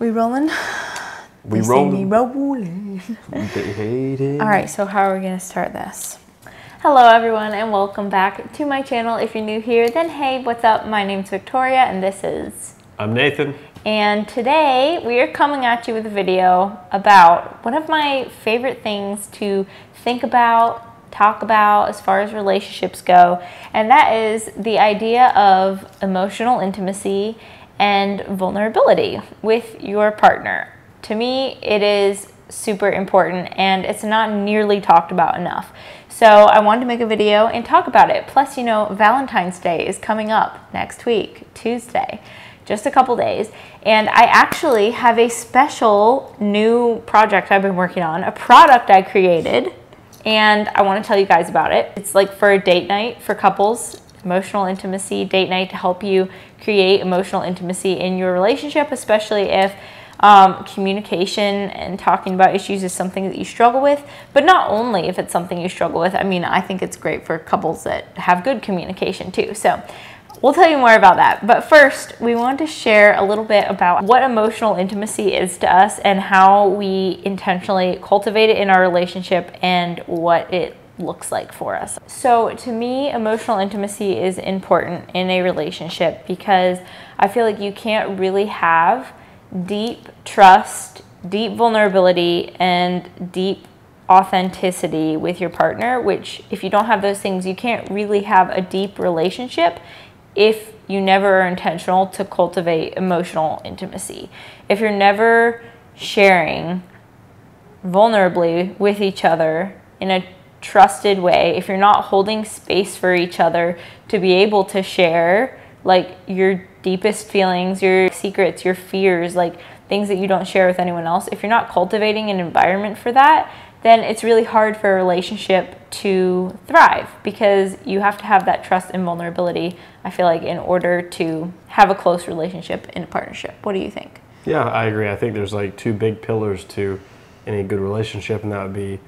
We rolling? We They see rolled. me rolling. Hate it. All right, so how are we gonna start this? Hello everyone and welcome back to my channel. If you're new here, then hey, what's up? My name's Victoria and this is I'm Nathan. and today we are coming at you with a video about one of my favorite things to think about, talk about as far as relationships go, and that is the idea of emotional intimacy and vulnerability with your partner. To me, it is super important and it's not nearly talked about enough. So I wanted to make a video and talk about it. Plus, you know, Valentine's Day is coming up next week, Tuesday just a couple days. And I actually have a special new project I've been working on, a product I created, and I want to tell you guys about it. It's like for a date night for couples, emotional intimacy date night to help you create emotional intimacy in your relationship, especially if um, communication and talking about issues is something that you struggle with, but not only if it's something you struggle with. I mean, I think it's great for couples that have good communication too. So, we'll tell you more about that. But first, we want to share a little bit about what emotional intimacy is to us and how we intentionally cultivate it in our relationship and what it looks like for us. So, to me, emotional intimacy is important in a relationship because I feel like you can't really have deep trust, deep vulnerability, and deep authenticity with your partner, which, if you don't have those things, you can't really have a deep relationship if you never are intentional to cultivate emotional intimacy. If you're never sharing vulnerably with each other in a trusted way, if you're not holding space for each other to be able to share like your deepest feelings, your secrets, your fears, like things that you don't share with anyone else, if you're not cultivating an environment for that, then it's really hard for a relationship to thrive because you have to have that trust and vulnerability, I feel like, in order to have a close relationship in a partnership. What do you think? Yeah, I agree. I think there's like two big pillars to any good relationship, and that would be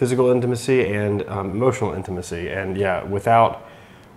physical intimacy and um, emotional intimacy. And yeah, without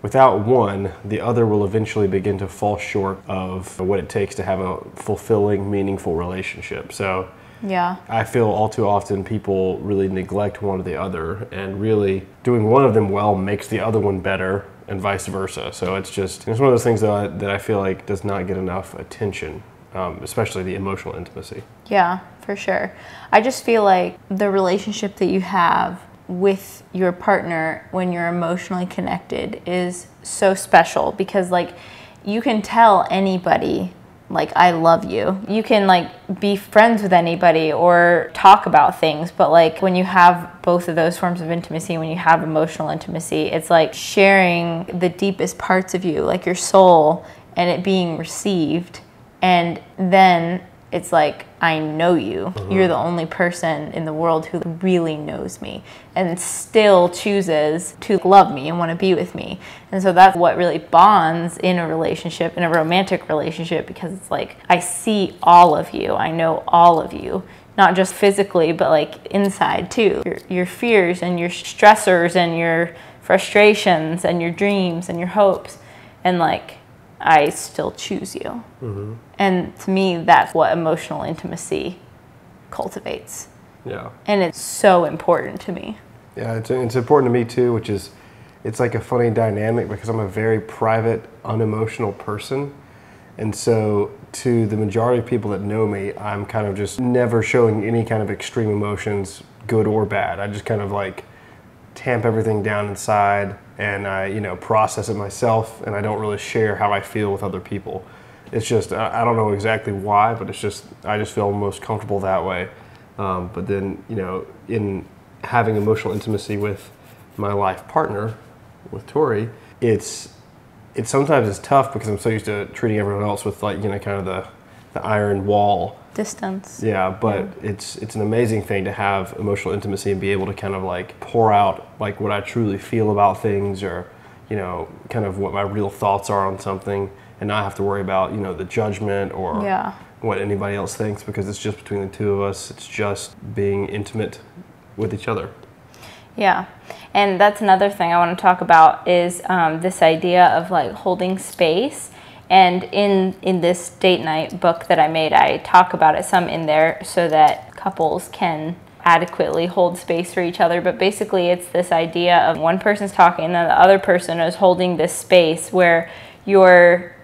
without one, the other will eventually begin to fall short of what it takes to have a fulfilling, meaningful relationship. So Yeah. I feel all too often people really neglect one or the other, and really doing one of them well makes the other one better, and vice versa. So it's just it's one of those things that I, that I feel like does not get enough attention, um, especially the emotional intimacy. Yeah, for sure. I just feel like the relationship that you have with your partner when you're emotionally connected is so special because like you can tell anybody like I love you. You can like be friends with anybody or talk about things, but like when you have both of those forms of intimacy, when you have emotional intimacy, it's like sharing the deepest parts of you, like your soul and it being received and then it's like I know you. Mm-hmm. You're the only person in the world who really knows me and still chooses to love me and want to be with me. And so that's what really bonds in a relationship, in a romantic relationship, because it's like I see all of you. I know all of you. Not just physically, but like inside too. Your, your fears and your stressors and your frustrations and your dreams and your hopes. And like, I still choose you. And to me, that's what emotional intimacy cultivates. Yeah. And it's so important to me. Yeah, it's, it's important to me too, which is it's like a funny dynamic because I'm a very private, unemotional person. And so, to the majority of people that know me, I'm kind of just never showing any kind of extreme emotions, good or bad. I just kind of like tamp everything down inside and I, you know, process it myself and I don't really share how I feel with other people. It's just, I don't know exactly why, but it's just, I just feel most comfortable that way. Um, but then, you know, in having emotional intimacy with my life partner, with Tori, it's it sometimes is tough because I'm so used to treating everyone else with like you know kind of the the iron wall. Distance. Yeah, but it's it's an amazing thing to have emotional intimacy and be able to kind of like pour out like what I truly feel about things or you know kind of what my real thoughts are on something and not have to worry about you know the judgment or Yeah. what anybody else thinks because it's just between the two of us. It's just being intimate with each other. Yeah. And that's another thing I want to talk about is um, this idea of like holding space And in in this date night book that I made, I talk about it some in there so that couples can adequately hold space for each other. But basically, it's this idea of one person's talking and the other person is holding this space where you're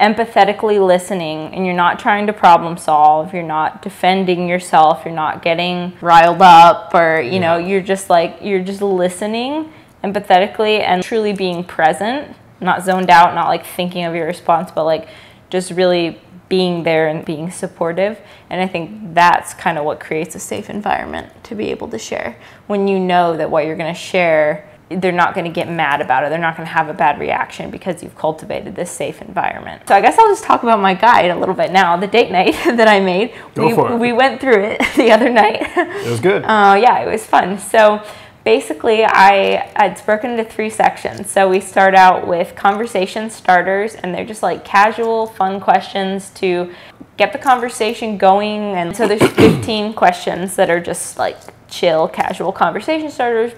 empathetically listening and you're not trying to problem solve, you're not defending yourself, you're not getting riled up or, you yeah. know, you're just like, you're just listening empathetically and truly being present, not zoned out, not like thinking of your response, but like just really being there and being supportive. And I think that's kind of what creates a safe environment to be able to share. When you know that what you're going to share, they're not going to get mad about it. They're not going to have a bad reaction because you've cultivated this safe environment. So I guess I'll just talk about my guide a little bit now. The date night that I made, Go we, we went through it the other night. It was good. uh, yeah, it was fun. So basically I it's broken into three sections. So we start out with conversation starters and they're just like casual fun questions to get the conversation going and so there's 15 questions that are just like chill casual conversation starters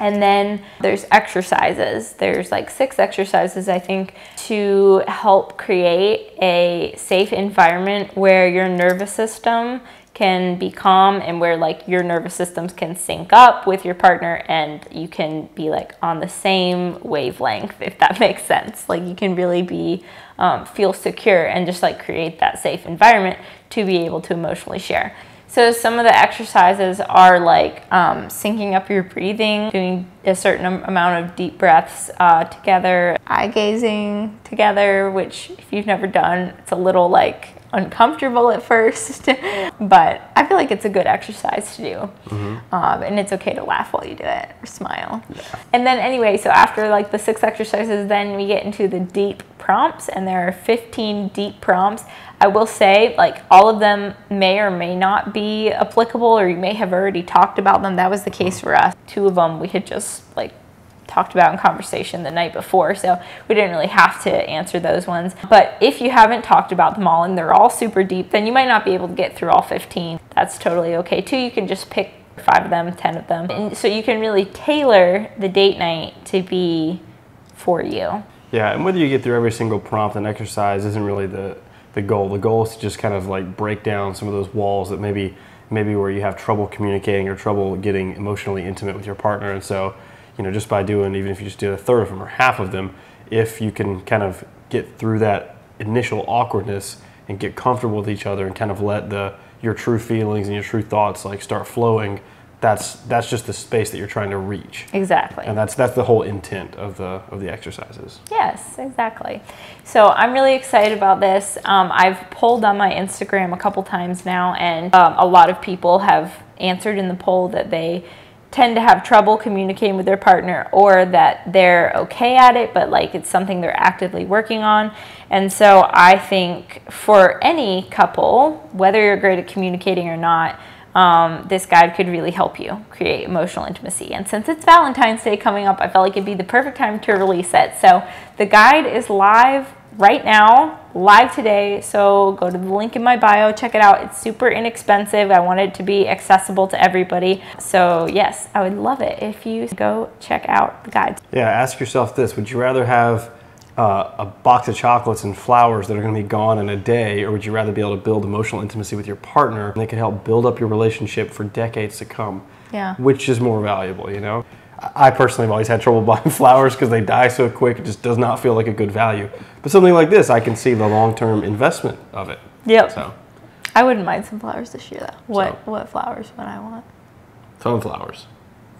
and then there's exercises. There's like six exercises, I think, to help create a safe environment where your nervous system can be calm and where like your nervous systems can sync up with your partner and you can be like on the same wavelength if that makes sense. Like you can really be um, feel secure and just like create that safe environment to be able to emotionally share. So some of the exercises are like um, syncing up your breathing doing a certain amount of deep breaths uh, together eye gazing together which if you've never done it's a little like uncomfortable at first, but I feel like it's a good exercise to do. Mm-hmm. Um, and it's okay to laugh while you do it or smile. Yeah. And then, anyway, so after like the six exercises, then we get into the deep prompts, and there are 15 deep prompts. I will say, like, all of them may or may not be applicable, or you may have already talked about them. That was the case for us. Two of them we had just like talked about in conversation the night before, so we didn't really have to answer those ones. But if you haven't talked about them all and they're all super deep, then you might not be able to get through all 15. That's totally okay too. You can just pick five of them, 10 of them. And so you can really tailor the date night to be for you. Yeah, and whether you get through every single prompt and exercise isn't really the, the goal. The goal is to just kind of like break down some of those walls that maybe maybe where you have trouble communicating or trouble getting emotionally intimate with your partner. And so you know, just by doing, even if you just did a third of them or half of them, if you can kind of get through that initial awkwardness and get comfortable with each other and kind of let the your true feelings and your true thoughts like start flowing, that's that's just the space that you're trying to reach. Exactly. And that's that's the whole intent of the of the exercises. Yes, exactly. So I'm really excited about this. Um, I've polled on my Instagram a couple times now, and um, a lot of people have answered in the poll that they tend to have trouble communicating with their partner or that they're okay at it but like it's something they're actively working on. And so i think for any couple whether you're great at communicating or not um, this guide could really help you create emotional intimacy. And since it's valentine's day coming up i felt like it'd be the perfect time to release it. So the guide is live right now, live today. So go to the link in my bio, check it out. It's super inexpensive. I want it to be accessible to everybody. So yes, I would love it if you go check out the guides. Yeah, ask yourself this: Would you rather have uh, a box of chocolates and flowers that are going to be gone in a day, or would you rather be able to build emotional intimacy with your partner and they can help build up your relationship for decades to come? Yeah. Which is more valuable, you know? I personally have always had trouble buying flowers because they die so quick. It just does not feel like a good value. But something like this, I can see the long-term investment of it. Yep. So, I wouldn't mind some flowers this year, though. What so, what flowers would I want? Sunflowers.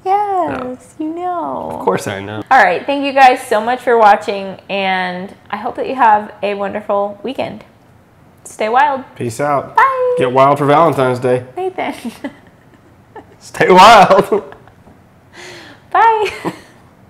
Yes, you know. Of course I know. All right, thank you guys so much for watching, and I hope that you have a wonderful weekend. Stay wild. Peace out. Bye. Get wild for Valentine's Day. Nathan. Stay wild. Bye.